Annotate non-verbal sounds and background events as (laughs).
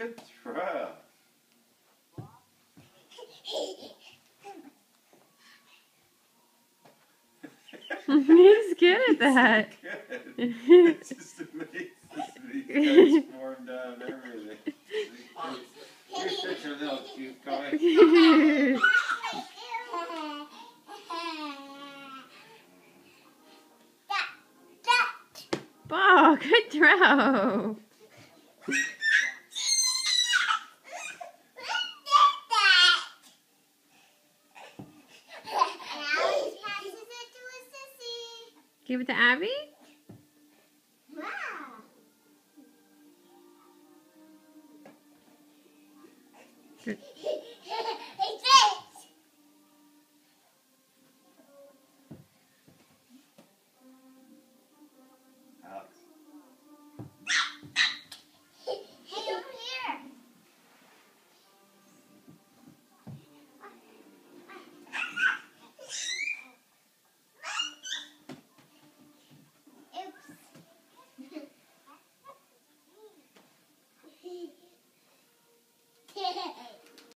Good throw. (laughs) He's good at that. Good. It's just amazing. He's transformed (laughs) down everything. Here's such a little cute guy. (laughs) oh, good throw. Give it to Abby. Good.